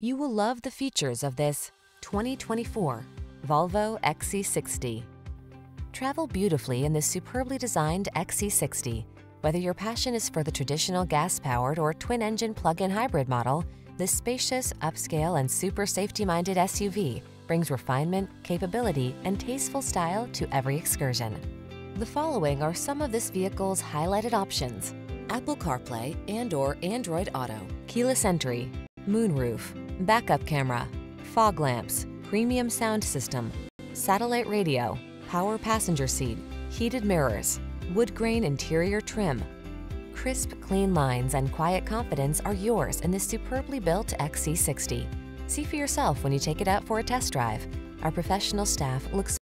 You will love the features of this 2024 Volvo XC60. Travel beautifully in this superbly designed XC60. Whether your passion is for the traditional gas-powered or twin-engine plug-in hybrid model, this spacious, upscale, and super safety-minded SUV brings refinement, capability, and tasteful style to every excursion. The following are some of this vehicle's highlighted options. Apple CarPlay and or Android Auto, keyless entry, moonroof, backup camera, fog lamps, premium sound system, satellite radio, power passenger seat, heated mirrors, wood grain interior trim. Crisp, clean lines and quiet confidence are yours in this superbly built XC60. See for yourself when you take it out for a test drive. Our professional staff looks